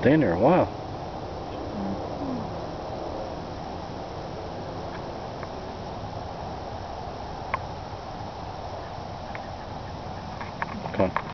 staying there a while. Come on.